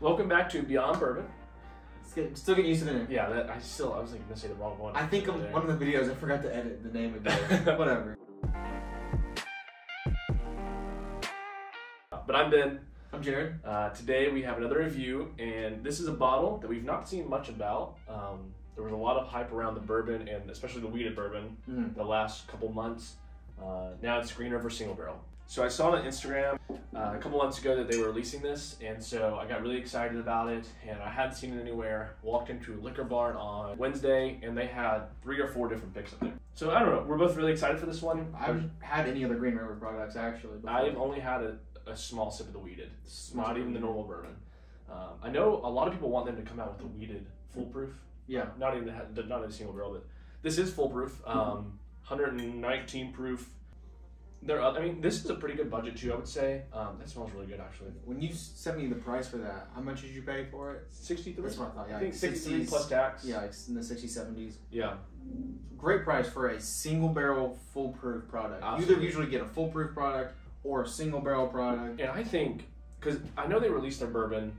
Welcome back to Beyond Bourbon. Get, still get used to the name. Yeah, that I still I was like gonna say the wrong one. I think on one of the videos I forgot to edit the name again. Whatever. But I'm Ben. I'm Jared. Uh, today we have another review, and this is a bottle that we've not seen much about. Um, there was a lot of hype around the bourbon, and especially the wheated bourbon, Mm. the last couple months. Uh, now it's Green River Single Barrel. So I saw on Instagram uh, a couple months ago that they were releasing this, and so I got really excited about it. And I hadn't seen it anywhere. Walked into a liquor barn on Wednesday, and they had three or four different picks up there. So I don't know. We're both really excited for this one. I haven't had any other Green River products actually. before. I've only had a, a small sip of the wheated. It's not even the normal bourbon. Um, I know a lot of people want them to come out with a wheated foolproof. Yeah. Not even not a single barrel, but this is full proof. Um, 119 proof. There, I mean, this is a pretty good budget too. I would say. Um, that smells really good actually. When you sent me the price for that, how much did you pay for it? 63. That's what I thought. Yeah, I think like 63 60s. plus tax. Yeah, like in the 60s, 70s. Yeah. Great price for a single barrel full proof product. You either usually get a full proof product or a single barrel product. And I think because I know they released their bourbon,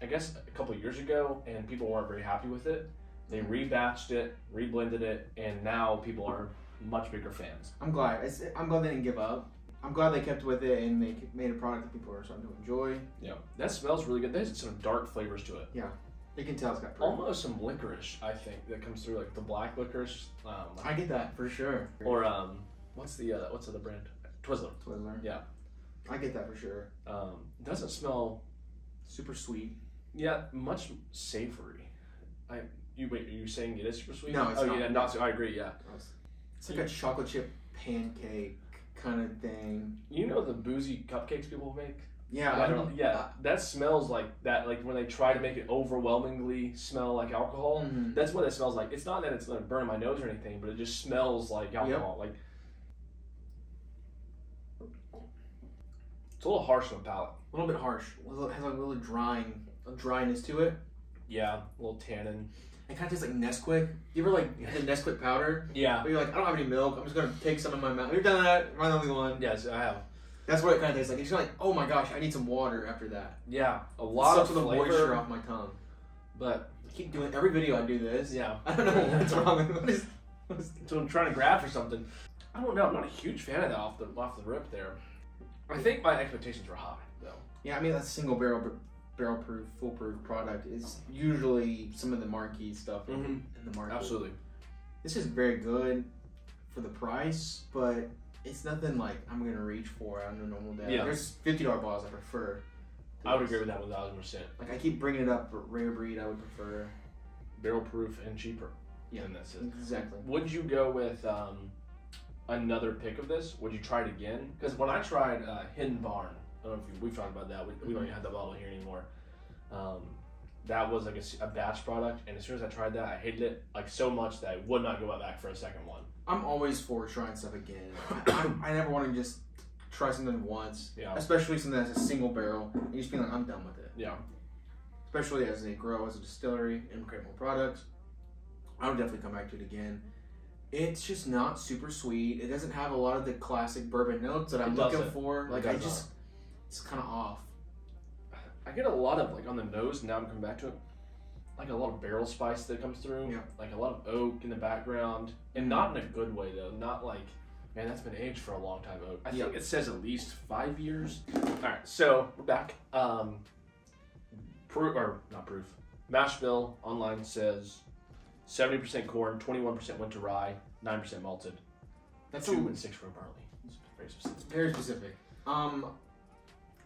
I guess a couple years ago, and people weren't very happy with it. They rebatched it, reblended it, and now people are much bigger fans. I'm glad. It's, I'm glad they didn't give up. I'm glad they kept with it and they made a product that people are starting to enjoy. Yeah, that smells really good. There's some dark flavors to it. Yeah, you can tell it's got proof. Almost some licorice, I think, that comes through, like the black licorice, um, I get that for sure. or um, what's the uh, what's the other brand? Twizzler. Twizzler. Yeah. I get that for sure. Um, doesn't smell, Super sweet. yeah, much savory. I you wait, are you saying it is super sweet? No, it's oh not. yeah, not. so- I agree. Yeah. It's like a chocolate chip pancake kind of thing. You know the boozy cupcakes people make? Yeah, I don't. Yeah, that smells like that. Like when they try to make it overwhelmingly smell like alcohol. Mhm. That's what it smells like. It's not that it's gonna burn my nose or anything, but it just smells like alcohol. Like it's a little harsh on the palate. A little bit harsh. Little- Has like a little drying, a dryness to it. Yeah, a little tannin. It kind of tastes like Nesquik. You ever like had the Nesquik powder? Yeah. Where you're like, I don't have any milk. I'm just gonna take some in my mouth. You've done that. Am I the only one? Yes, I have. That's what it kind of tastes like. It's like, oh my gosh, I need some water after that. Yeah, a lot of the moisture off my tongue. but I keep doing every video. I do this. yeah. I don't know what's wrong. What is, what is So I'm trying to grab for something. I don't know. I'm not a huge fan of that off the off the rip there. I think my expectations were high though. Yeah, I mean, that's single barrel, barrel proof, full proof product is usually some of the marquee stuff in- Mhm. in the market. Absolutely. This is very good for the price, but it's nothing like I'm gonna reach for on a normal day. Yeah. There's fifty dollar bottles I prefer. I would agree with that one thousand percent. Like I keep bringing it up, but rare breed I would prefer. Barrel proof and cheaper. Yeah. and that's it. Exactly. Would you go with um, another pick of this? Would you try it again? Because when I tried uh, Hidden Barn, I don't know if you, we've talked about that. We, we don't even have that bottle here anymore. Um, that was like a batch product, and as soon as I tried that, I hated it like so much that I would not go back for a second one. I'm always for trying stuff again. I, I, never want to just try something once, Yeah. especially something that's a single barrel. And you just feel like I'm done with it. Yeah. especially as they grow as a distillery and create more products. I would definitely come back to it again. It's just not super sweet. It doesn't have a lot of the classic bourbon notes that I'm looking for. Like I just, it's kind of off. I get a lot of like on the nose. Now I'm coming back to it, like a lot of barrel spice that comes through. Yeah. Like a lot of oak in the background, and not in a good way though. Not like, man, that's been aged for a long time. Oak. I Yeah. think it says at least five years. All right, so we're back. Um, proof or not proof. Mash bill online says seventy percent corn, twenty one percent winter rye, nine percent malted, That's two a, and six for barley. It's very specific. very specific. Um,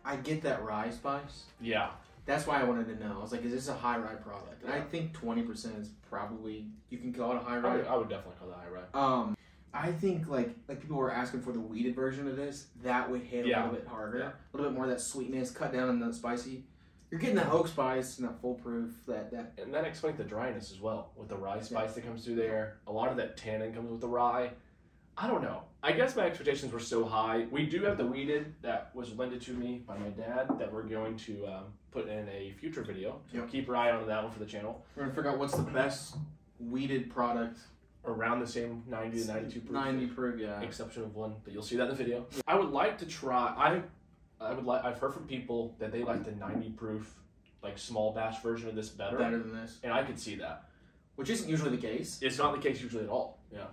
I get that rye spice. Yeah. That's why I wanted to know. I was like, is this a high rye product? And I think twenty percent is probably you can call it a high I rye. would, I would definitely call that high rye. Um, I think like like people were asking for the wheated version of this, that would hit Yeah. a little bit harder, Yeah. a little bit more of that sweetness, cut down on the spicy. You're getting that oak spice and that full proof, that that And that explains the dryness as well with the rye spice that comes through there. A lot of that tannin comes with the rye. I don't know. I guess my expectations were so high. We do have the wheated that was lended to me by my dad that we're going to um, put in a future video. So Yep. keep your eye on that one for the channel. we're gonna figure out what's the best wheated product. Around the same 90 to 92 proof. Ninety proof, yeah. exception of one, but you'll see that in the video. I would like to try. I, I would like. I've heard from people that they like the 90 proof like small batch version of this better, better than this, and I could see that. which isn't usually the case. It's not the case usually at all. Yeah.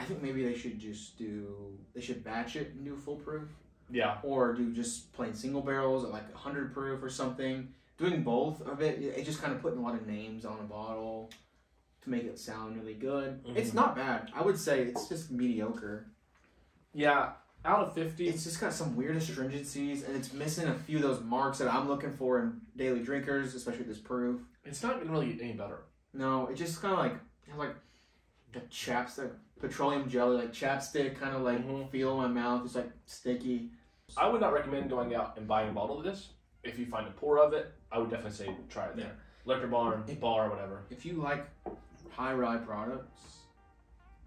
I think maybe they should just do they should batch it and do full proof, Yeah. or do just plain single barrels at like hundred proof or something. Doing both of it, it just kind of putting a lot of names on a bottle to make it sound really good. It's Mhm. not bad. I would say it's just mediocre. Yeah. Out of fifty, It's just got some weird astringencies, and it's missing a few of those marks that I'm looking for in daily drinkers, especially this proof. it's not really any better. No, it just kind of like like the chapstick, petroleum jelly, like chapstick kind of like Mhm. feel in my mouth. It's like sticky. I would not recommend going out and buying a bottle of this. If you find a pour of it, I would definitely say try it there. Liquor barn, It- bar, whatever. If you like high rye products,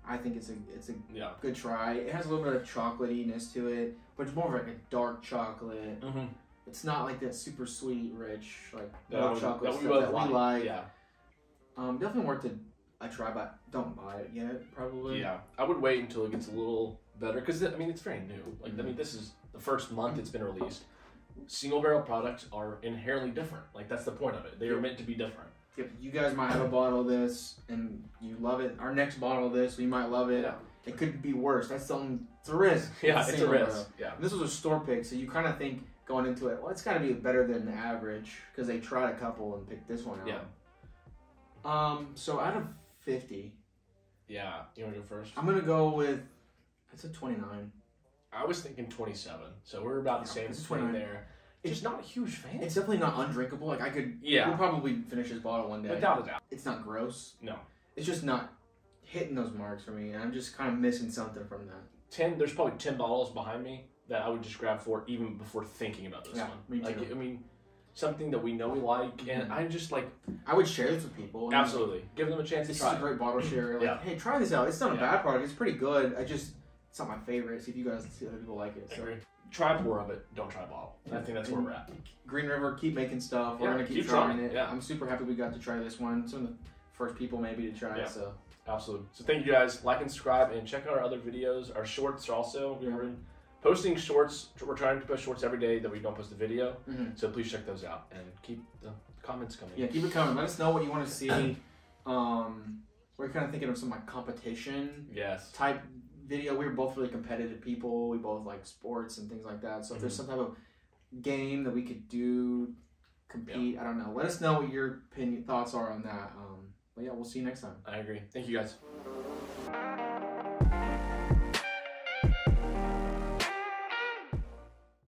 I think it's a it's a Yeah. good try. It has a little bit of chocolatiness to it, but it's more of like a dark chocolate. Mm-hmm. It's not like that super sweet, rich like milk chocolate that we stuff that like. we like. Yeah. Um, definitely worth a, a try, but don't buy it yet. Probably. Yeah. I would wait until it gets a little better because I mean it's very new. Like I mean this is the first month it's been released. Single barrel products are inherently different. Like that's the point of it. They are meant to be different. If you guys might have a bottle of this and you love it, our next bottle of this, you might love it. Yeah. It could be worse. That's something. It's a risk. Yeah, it's a risk. barrel. Yeah. This was a store pick, so you kind of think going into it, well, it's got to be better than the average because they tried a couple and picked this one out. Yeah. Um. So out of fifty, Yeah. You want to go first? I'm gonna go with. It's a twenty-nine. I was thinking 27, so we're about the same it's swing 29. there. Just not a huge fan. It's definitely not undrinkable. Like I could. Yeah. We'll probably finish this bottle one day. Without a doubt. It's not gross. No. It's just not hitting those marks for me, and I'm just kind of missing something from that. 10, there's probably 10 bottles behind me that I would just grab for even before thinking about this Yeah, one. me Like, too. I mean, something that we know we like, and Mhm. I just like, I would share this with people. and absolutely, give them a chance to This try is a it. great bottle share. Like, Yeah. hey, try this out. It's not a bad product. It's pretty good. I just, it's not my favorite. See if you guys see other people like it. I So, agree. Try a pour of it, don't try a bottle. I think that's where we're at. Green River, keep making stuff. We're Yeah, gonna keep, keep trying, trying, it. yeah. I'm super happy we got to try this one. Some of the first people maybe to try Yeah. it. So, Absolutely. So thank you guys. Like and subscribe, and check out our other videos. Our shorts are also, we've Yeah. Posting shorts. We're trying to post shorts every day that we don't post a video. Mhm. So please check those out, and keep the comments coming. yeah, keep it coming. Let us know what you want to see. Um, we're kind of thinking of some like competition Yes. type video. We were both really competitive people. We both like sports and things like that. So if there's some type of game that we could do, compete, I don't know. Let us know what your opinion thoughts are on that. Um, but yeah, we'll see you next time. I agree. Thank you guys.